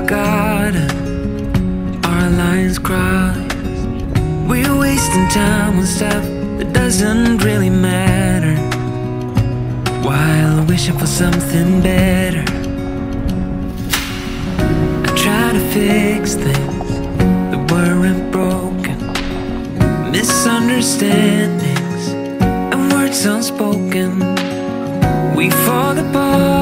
never. Our lines crossed. We're wasting time on stuff that doesn't really matter. While wishing for something better, I try to fix things that weren't broken. Misunderstandings and words unspoken. We fall apart.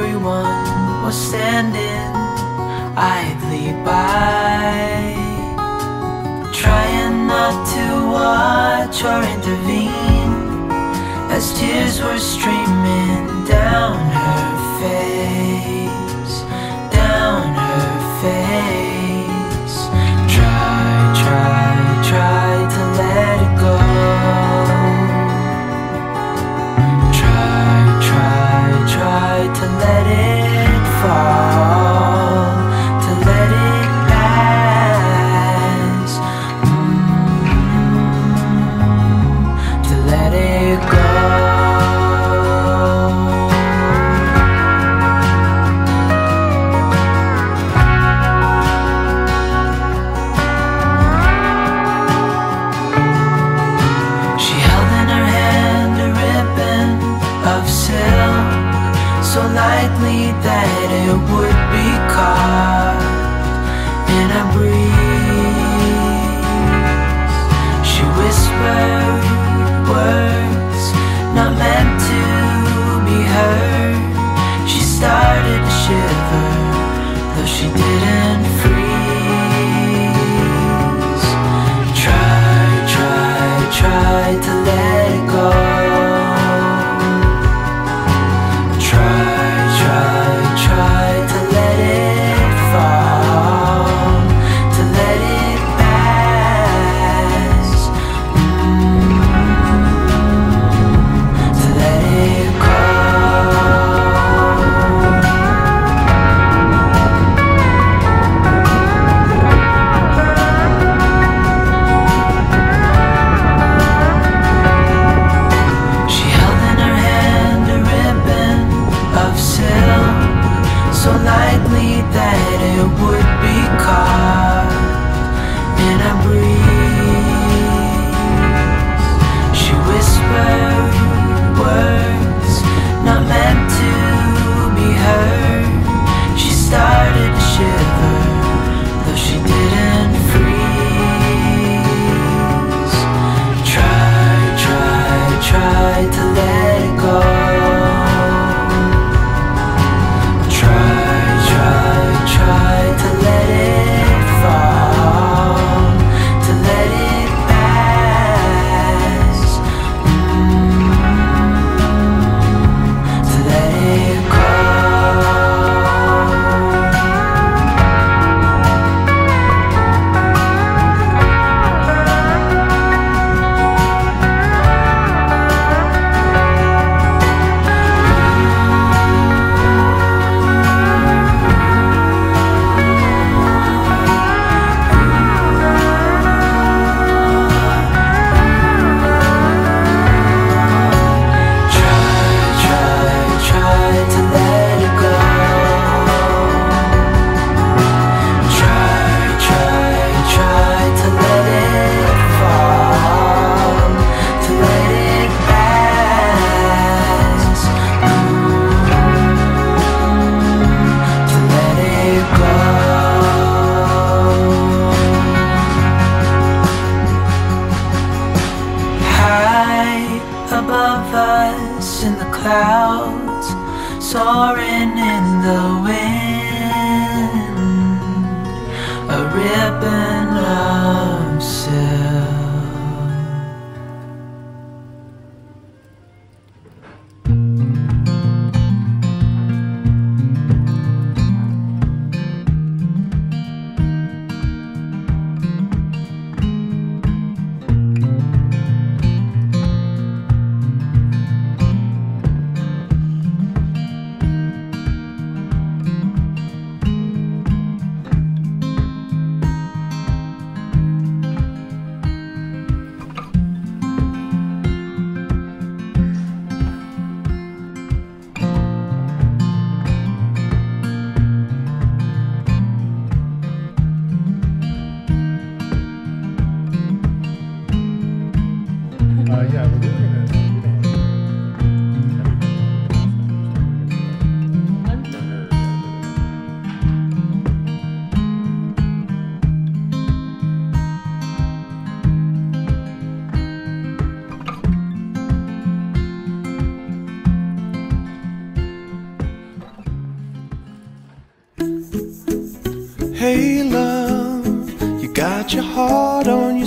everyone was standing idly by Trying not to watch or intervene As tears were streaming down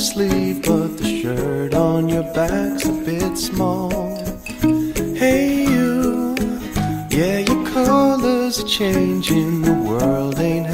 sleeve, but the shirt on your back's a bit small. Hey, you, yeah, your colors are changing. The world ain't